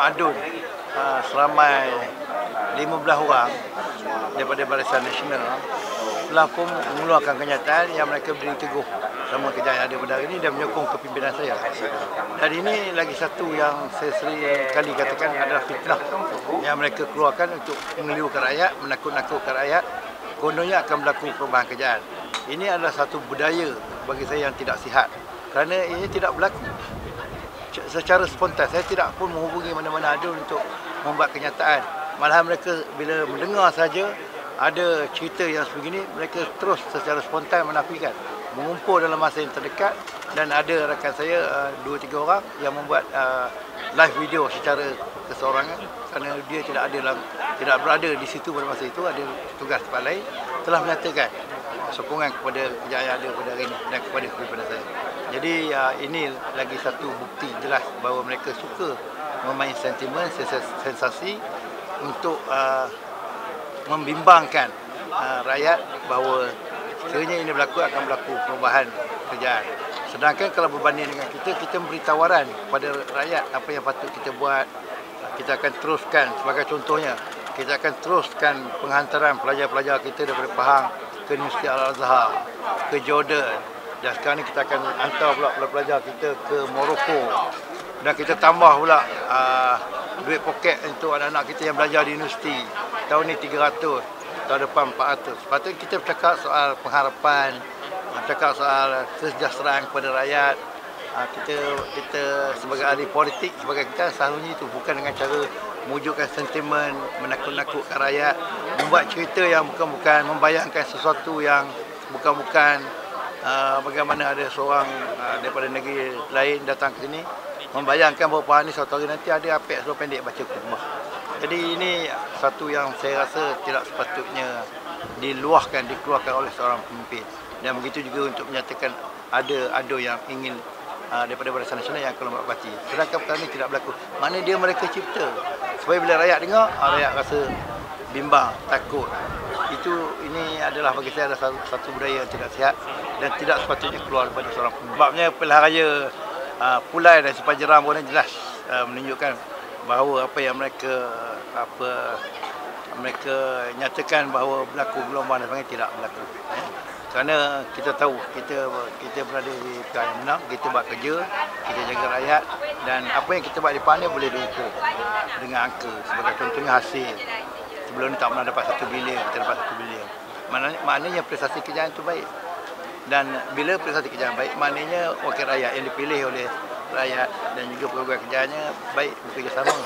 adun uh, seramai 15 orang daripada Barisan Nasional telah pun mengeluarkan kenyataan yang mereka beri teguh sama kejayaan ada pada hari ini dan menyokong kepimpinan saya. Dan ini lagi satu yang saya sering kali katakan adalah fitnah yang mereka keluarkan untuk mengelirukan rakyat, menakut-nakutkan rakyat. Kononnya akan berlaku perubahan kejayaan. Ini adalah satu budaya bagi saya yang tidak sihat kerana ini tidak berlaku secara spontan. Saya tidak pun menghubungi mana-mana adun untuk membuat kenyataan. Malahan mereka bila mendengar saja ada cerita yang sebegini, mereka terus secara spontan menafikan. Mengumpul dalam masa yang terdekat dan ada rakan saya uh, dua tiga orang yang membuat uh, live video secara keseorangan kerana dia tidak ada dalam, tidak berada di situ pada masa itu ada tugas tempat lain telah menyatakan sokongan kepada kejayaan ada pada hari ini dan kepada kepada saya. Jadi uh, ini lagi satu bukti jelas bahawa mereka suka memain sentimen, sensasi untuk uh, membimbangkan uh, rakyat bahawa sekiranya ini berlaku akan berlaku perubahan kerjaan. Sedangkan kalau berbanding dengan kita, kita memberi tawaran kepada rakyat apa yang patut kita buat. Kita akan teruskan sebagai contohnya, kita akan teruskan penghantaran pelajar-pelajar kita daripada Pahang ke Universiti Al-Azhar, ke Jordan, dan sekarang ni kita akan hantar pula pelajar kita ke Morocco. Dan kita tambah pula uh, duit poket untuk anak-anak kita yang belajar di universiti. Tahun ni 300, tahun depan 400. Sepatutnya kita bercakap soal pengharapan, bercakap soal kesejahteraan kepada rakyat. Uh, kita kita sebagai ahli politik, sebagai kita selalunya itu bukan dengan cara mewujudkan sentimen, menakut-nakutkan rakyat, membuat cerita yang bukan-bukan, membayangkan sesuatu yang bukan-bukan Ah, bagaimana ada seorang uh, daripada negeri lain datang ke sini membayangkan bahawa Pahang ni suatu hari nanti ada apek seluruh pendek baca khutbah. Jadi ini satu yang saya rasa tidak sepatutnya diluahkan, dikeluarkan oleh seorang pemimpin. Dan begitu juga untuk menyatakan ada ada yang ingin uh, daripada Barisan Nasional yang membuat parti. Sedangkan perkara ini tidak berlaku. Mana dia mereka cipta. Supaya bila rakyat dengar, rakyat rasa bimbang, takut. Itu ini adalah bagi saya adalah satu, satu budaya yang tidak sihat dan tidak sepatutnya keluar daripada seorang. Sebabnya pilihan raya uh, Pulai dan Sepanjeram pun jelas uh, menunjukkan bahawa apa yang mereka apa mereka nyatakan bahawa berlaku gelombang dan sebagainya tidak berlaku. Ya. Kerana kita tahu kita kita berada di pihak yang menang, kita buat kerja, kita jaga rakyat dan apa yang kita buat di depan boleh diukur dengan angka sebagai contohnya hasil sebelum ni tak pernah dapat satu bilion, kita dapat satu bilion. Maknanya, maknanya prestasi kejayaan itu baik. Dan bila prestasi kejayaan baik, maknanya wakil rakyat yang dipilih oleh rakyat dan juga pegawai kerjaannya baik bekerjasama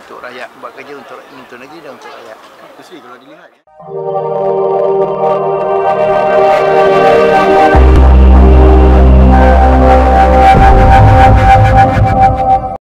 untuk rakyat, buat kerja untuk untuk negeri dan untuk rakyat. Itu sih kalau dilihat. Ya.